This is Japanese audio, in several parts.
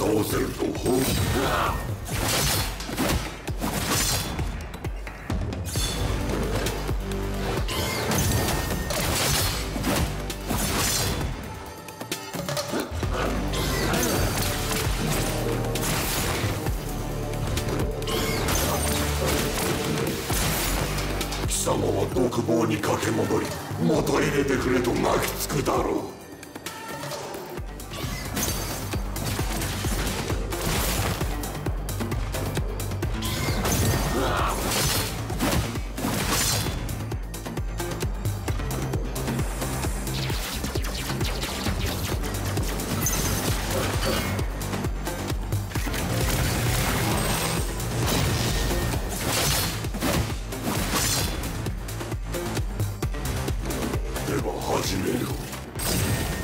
俺を倒せるとほう貴様は独房に駆け戻り元入れてくれと泣きつくだろう。始めよう。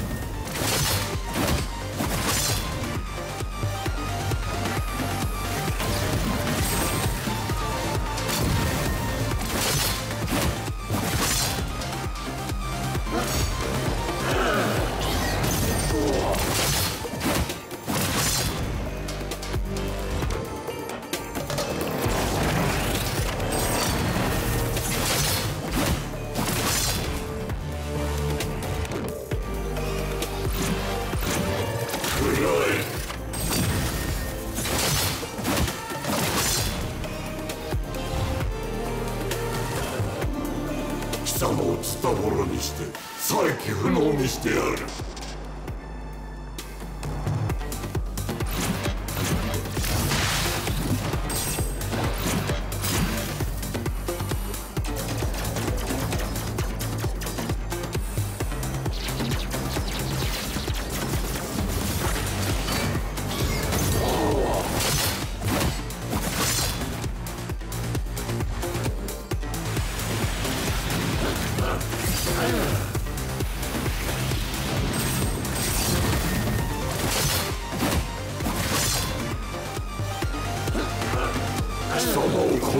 貴様をズタボロにして再起不能にしてやる。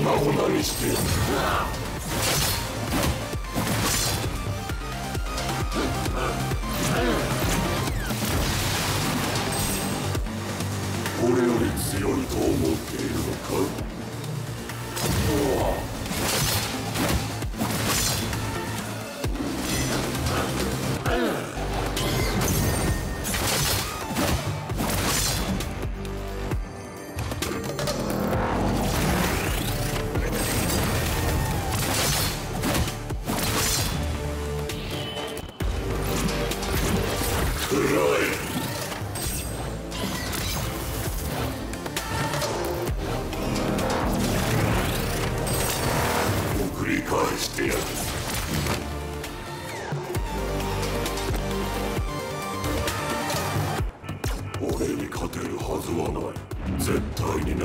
々にしてやる俺より強いと思っているのか俺に勝てるはずはない。絶対にな。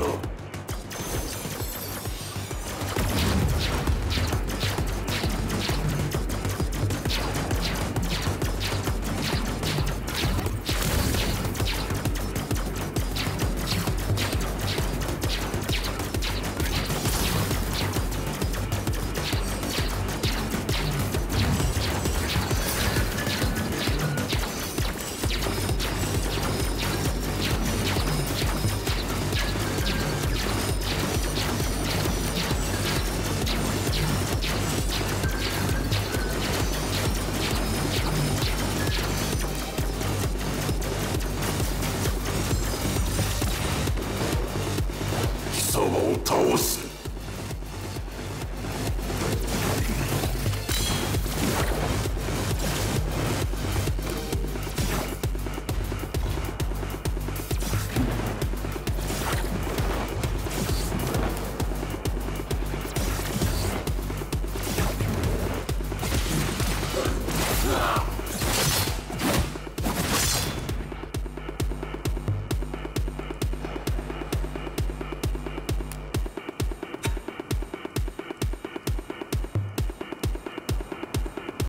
倒す。